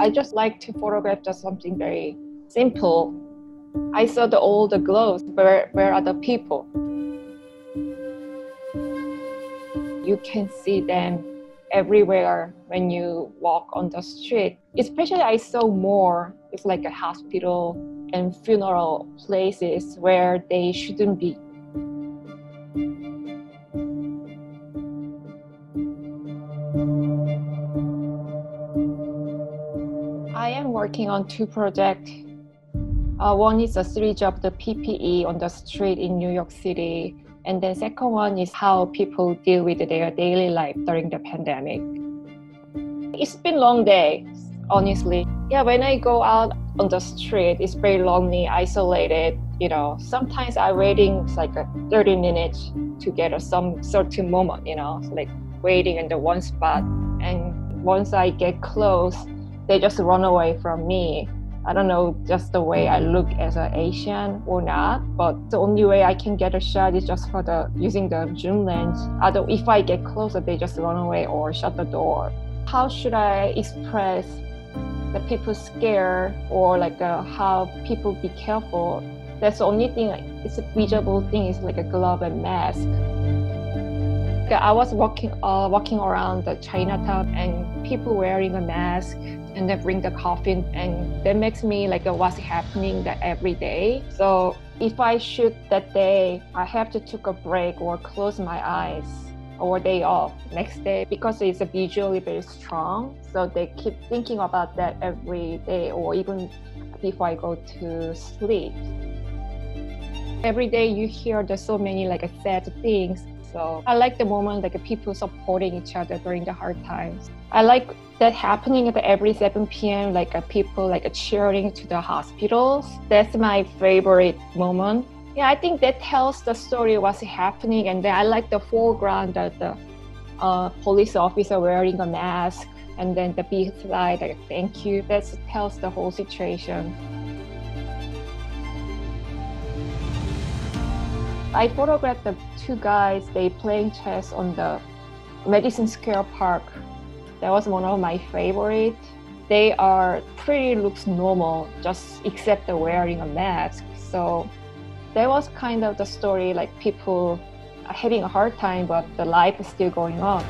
I just like to photograph just something very simple. I saw the all the gloves. Where where are the people? You can see them everywhere when you walk on the street. Especially I saw more. It's like a hospital and funeral places where they shouldn't be. I am working on two projects. Uh, one is a series of the PPE on the street in New York City, and then second one is how people deal with their daily life during the pandemic. It's been long days, honestly. Yeah, when I go out on the street, it's very lonely, isolated. You know, sometimes I'm waiting like a 30 minutes to get a, some certain moment. You know, like waiting in the one spot, and once I get close they just run away from me. I don't know just the way I look as an Asian or not, but the only way I can get a shot is just for the using the zoom lens. Other if I get closer, they just run away or shut the door. How should I express the people scare or like uh, how people be careful? That's the only thing. It's a visible thing. It's like a glove and mask. I was walking uh, walking around the Chinatown and people wearing a mask and then bring the coffin and that makes me like what's happening that every day. So if i shoot that day i have to take a break or close my eyes or day off next day because it's visually very strong. So they keep thinking about that every day or even before i go to sleep every day you hear there's so many like sad things so I like the moment like people supporting each other during the hard times. I like that happening at every 7 p.m. like uh, people like uh, cheering to the hospitals. That's my favorite moment. Yeah, I think that tells the story what's happening, and then I like the foreground that the uh, police officer wearing a mask, and then the big slide like thank you. That tells the whole situation. I photographed the two guys, they playing chess on the Madison Square Park. That was one of my favorite. They are pretty looks normal, just except the wearing a mask. So that was kind of the story like people having a hard time, but the life is still going on.